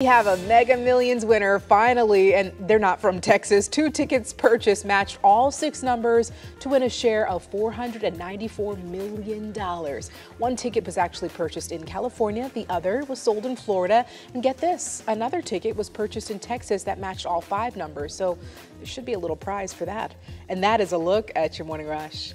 We have a Mega Millions winner finally, and they're not from Texas. Two tickets purchased matched all six numbers to win a share of $494 million. One ticket was actually purchased in California, the other was sold in Florida. And get this another ticket was purchased in Texas that matched all five numbers, so there should be a little prize for that. And that is a look at your morning rush.